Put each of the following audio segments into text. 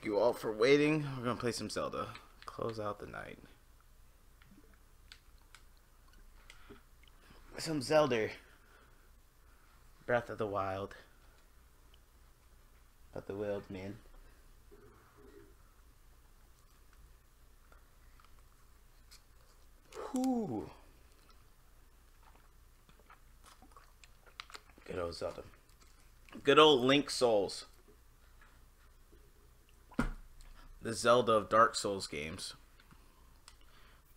Thank you all for waiting. We're gonna play some Zelda. Close out the night. Some Zelda. Breath of the Wild. Of the Wild, man. Whew. Good old Zelda. Good old Link Souls. The Zelda of Dark Souls games.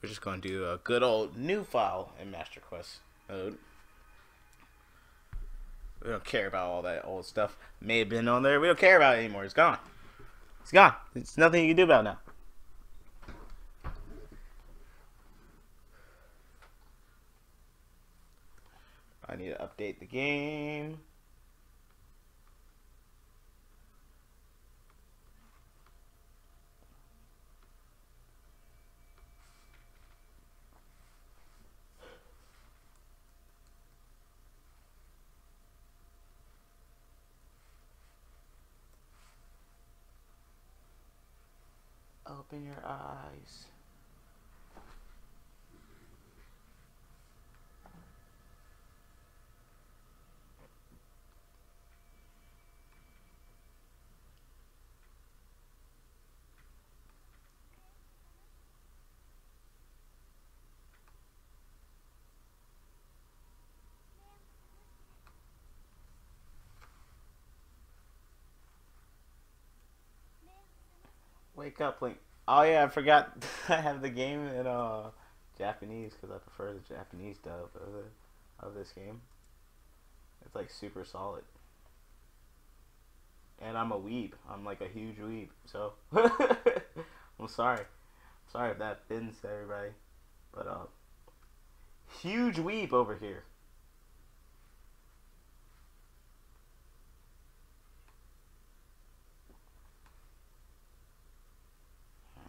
We're just going to do a good old new file in Master Quest mode. We don't care about all that old stuff. May have been on there. We don't care about it anymore. It's gone. It's gone. It's nothing you can do about now. I need to update the game. Open your eyes. Wake up, Link. Oh yeah, I forgot. I have the game in uh Japanese because I prefer the Japanese dub of of this game. It's like super solid. And I'm a weeb. I'm like a huge weeb. So I'm sorry. Sorry if that offends everybody, but uh, huge weeb over here.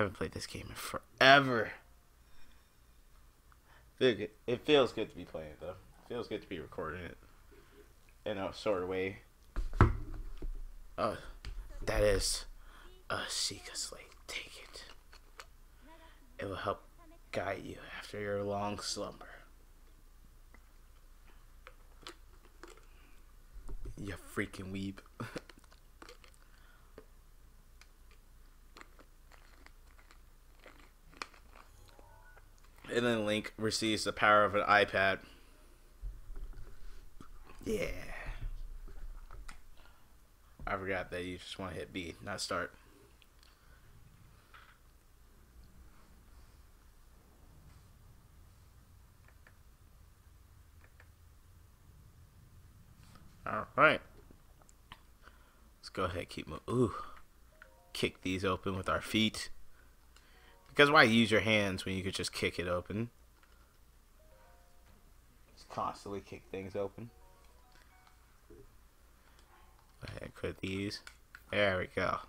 haven't played this game in forever. It feels good to be playing it, though. It feels good to be recording it in a sort of way. Uh, that is a Sheikah Slate. Take it. It will help guide you after your long slumber. You freaking weeb. And then Link receives the power of an iPad. Yeah. I forgot that you just want to hit B, not start. All right. Let's go ahead keep moving. Ooh. Kick these open with our feet. Because why use your hands when you could just kick it open? Just constantly kick things open. Go ahead, put these. There we go.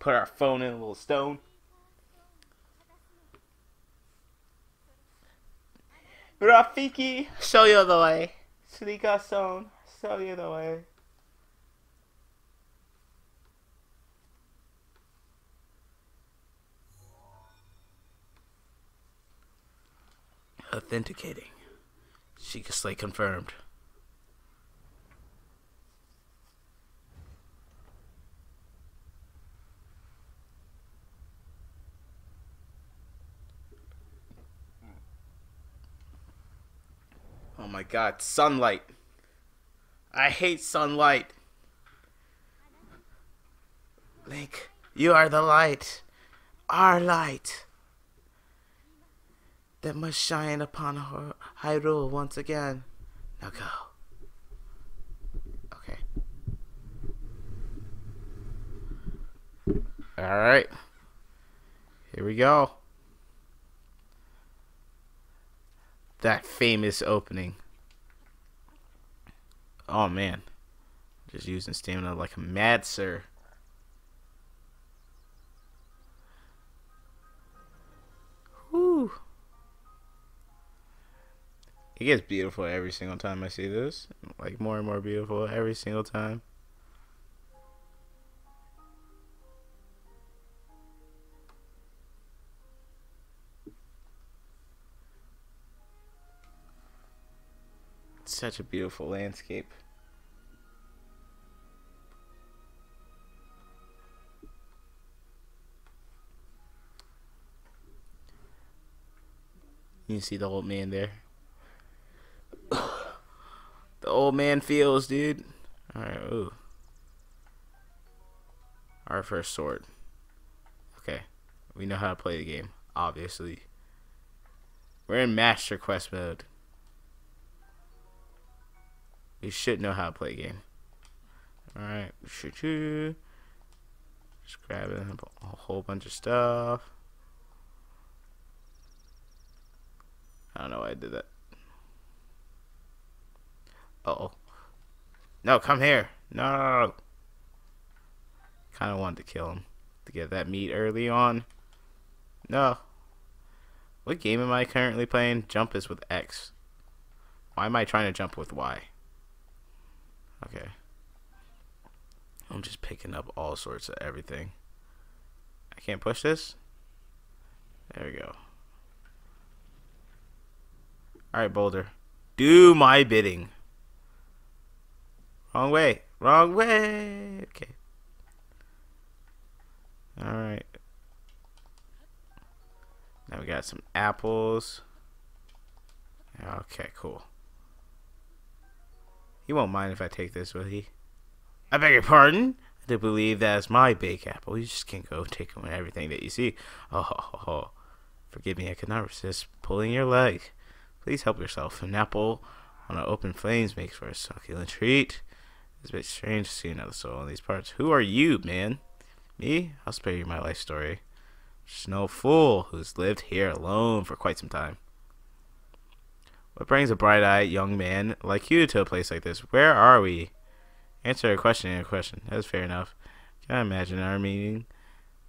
Put our phone in a little stone. Rafiki, show you the way. Sneaker stone, show you the way. Authenticating. Sheikah Slate confirmed. Oh my god, sunlight. I hate sunlight. Link, you are the light. Our light that must shine upon her Hyrule once again. Now go. Okay. Alright. Here we go. That famous opening. Oh man. Just using stamina like a mad sir. It gets beautiful every single time I see this. Like more and more beautiful every single time. such a beautiful landscape. You see the old man there. The old man feels, dude. Alright, ooh. Our first sword. Okay. We know how to play the game, obviously. We're in Master Quest mode. We should know how to play a game. Alright. Just grabbing a whole bunch of stuff. I don't know why I did that. Uh oh. No, come here. No. Kind of wanted to kill him to get that meat early on. No. What game am I currently playing? Jump is with X. Why am I trying to jump with Y? Okay. I'm just picking up all sorts of everything. I can't push this? There we go. Alright, Boulder. Do my bidding. Wrong way. Wrong way. Okay. Alright. Now we got some apples. Okay, cool. He won't mind if I take this, will he? I beg your pardon? I do believe that's my bake apple. You just can't go take everything that you see. Oh, ho, ho, ho. forgive me, I could not resist pulling your leg. Please help yourself. An apple on an open flames makes for a succulent treat. It's a bit strange to see another soul in these parts. Who are you, man? Me? I'll spare you my life story. Just no fool who's lived here alone for quite some time. What brings a bright-eyed young man like you to a place like this? Where are we? Answer a question in a question. That's fair enough. Can I imagine our meeting?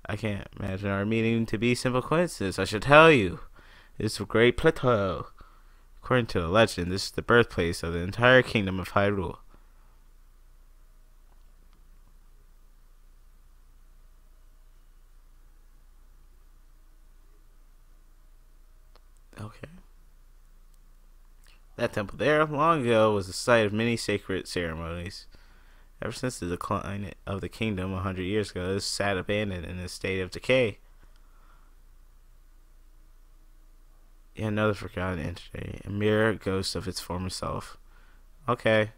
I can't imagine our meeting to be simple coincidence. I should tell you. It's a great plateau. According to the legend, this is the birthplace of the entire kingdom of Hyrule. Okay. That temple there, long ago, was the site of many sacred ceremonies. Ever since the decline of the kingdom a hundred years ago, it sat abandoned in a state of decay. Another forgotten entity, a mere ghost of its former self. Okay,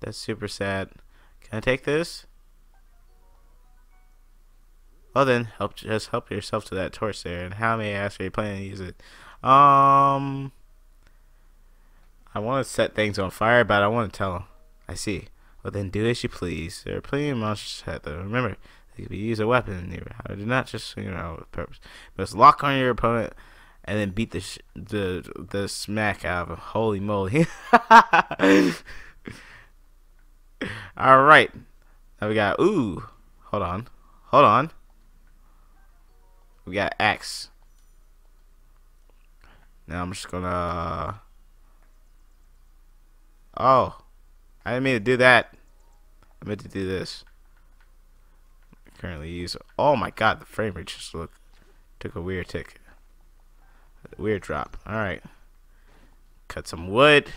that's super sad. Can I take this? Well then, help just help yourself to that torch there. And how may I ask are you planning to use it? Um. I want to set things on fire, but I want to tell them. I see. Well, then do as you please. There are plenty of monsters out there. Remember, be used as a weapon house. Do not just swing around with purpose. You must lock on your opponent and then beat the the the smack out of him. Holy moly! All right, now we got ooh. Hold on, hold on. We got X. Now I'm just gonna Oh. I didn't mean to do that. I meant to do this. Currently use. Oh my god, the frame rate just look took a weird tick. Weird drop. Alright. Cut some wood.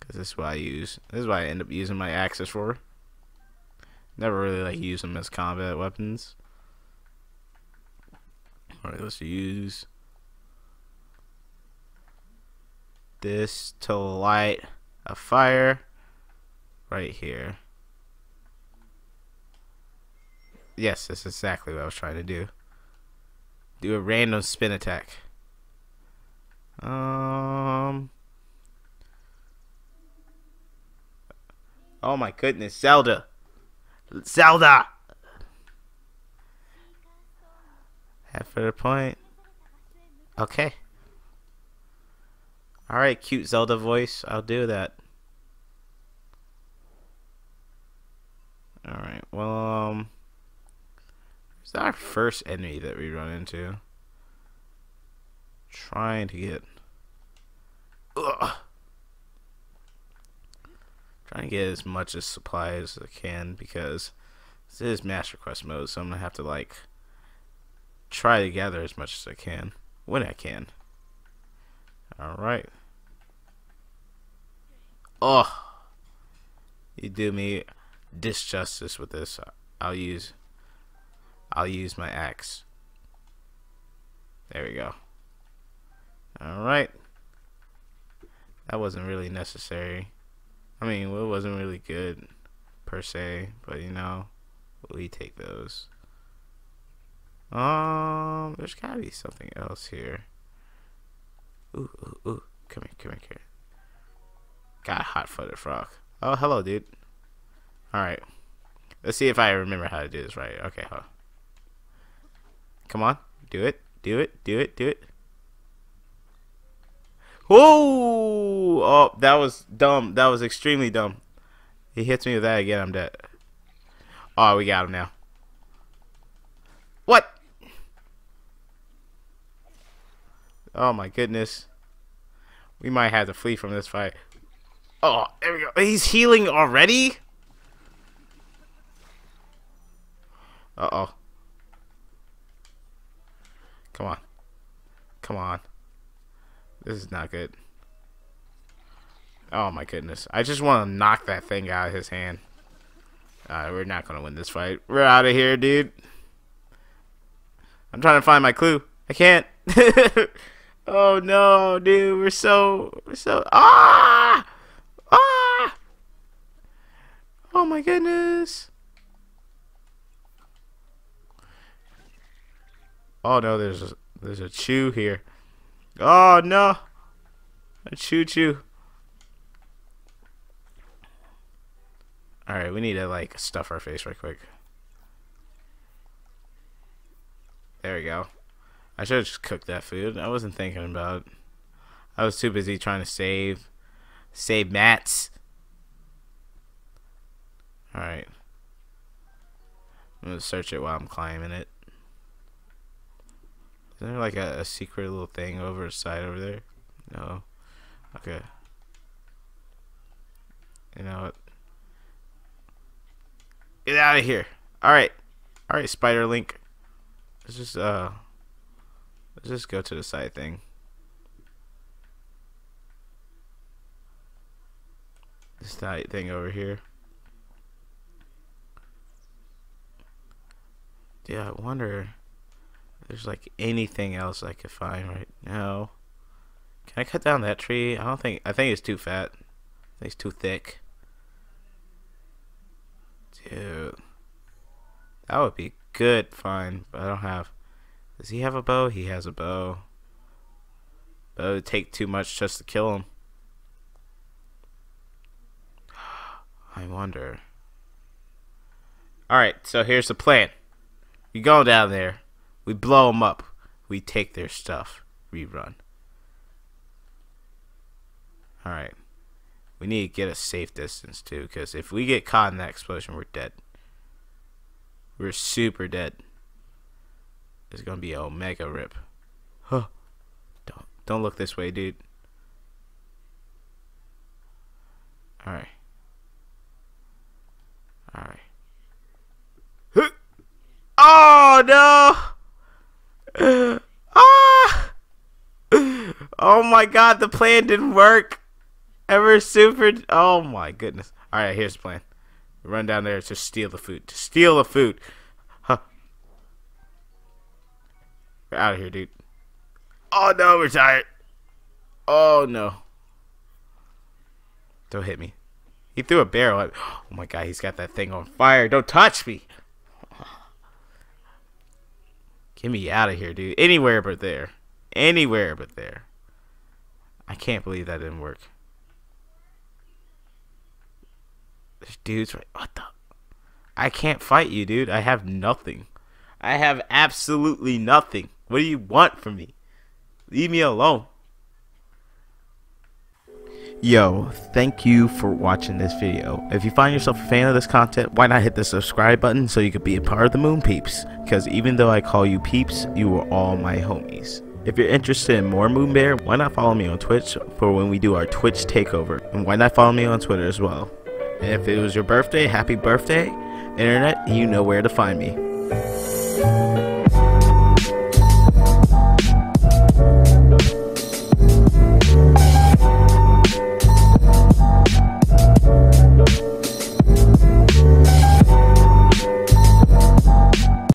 Because this is what I use. This is what I end up using my axes for. Never really like use them as combat weapons. Alright, let's use this to light a fire right here. Yes, that's exactly what I was trying to do. Do a random spin attack. Um. Oh my goodness, Zelda. Zelda. Half for the point. Okay. Alright, cute Zelda voice. I'll do that. Alright, well, um... Is our first enemy that we run into? Trying to get... Ugh. Trying to get as much as supply as I can because this is Master Quest mode, so I'm to have to, like, try to gather as much as I can when I can. Alright. Oh! You do me disjustice with this. I'll use I'll use my axe. There we go. Alright. That wasn't really necessary. I mean, it wasn't really good per se, but you know, we take those. Um, there's gotta be something else here. Ooh, ooh, ooh. Come here, come here, come here. Got hot-footed frog. Oh, hello, dude. Alright. Let's see if I remember how to do this right. Okay, hold on. Come on. Do it. Do it. Do it. Do it. Whoa! Oh, that was dumb. That was extremely dumb. He hits me with that again, I'm dead. Oh, we got him now. What? Oh my goodness. We might have to flee from this fight. Oh, there we go. He's healing already? Uh-oh. Come on. Come on. This is not good. Oh my goodness. I just want to knock that thing out of his hand. Uh, we're not going to win this fight. We're out of here, dude. I'm trying to find my clue. I can't. oh no, dude. We're so, we're so, ah! Ah! Oh my goodness. Oh no, there's a, there's a chew here. Oh no, a Chuchu. All right, we need to like stuff our face right quick. There we go. I should have just cooked that food. I wasn't thinking about it. I was too busy trying to save save mats. Alright. I'm gonna search it while I'm climbing it. Is there like a, a secret little thing over the side over there? No. Okay. You know what? Get out of here. Alright. Alright, Spider Link. Let's just uh let's just go to the side thing. This side thing over here. Yeah, I wonder there's like anything else I could find right now. Can I cut down that tree? I don't think I think it's too fat. I think it's too thick. Dude. That would be good, fine, but I don't have Does he have a bow? He has a bow. But it would take too much just to kill him. I wonder. Alright, so here's the plan. We go down there. We blow them up. We take their stuff. Rerun. Alright. We need to get a safe distance too, because if we get caught in that explosion, we're dead. We're super dead. It's gonna be a omega rip. Huh. Don't don't look this way, dude. Alright. Alright. Oh no! ah! Oh my god, the plan didn't work. Ever super. Oh my goodness. Alright, here's the plan. Run down there to steal the food. To steal the food. We're out of here, dude. Oh no, we're tired. Oh no. Don't hit me. He threw a barrel at me. Oh my god, he's got that thing on fire. Don't touch me. Get me out of here, dude. Anywhere but there. Anywhere but there. I can't believe that didn't work. There's dudes. Right? What the? I can't fight you, dude. I have nothing. I have absolutely nothing. What do you want from me? Leave me alone. Yo, thank you for watching this video. If you find yourself a fan of this content, why not hit the subscribe button so you could be a part of the Moon Peeps? Because even though I call you peeps, you are all my homies. If you're interested in more MoonBear, why not follow me on Twitch for when we do our Twitch takeover? And why not follow me on Twitter as well? And if it was your birthday, happy birthday, internet, you know where to find me.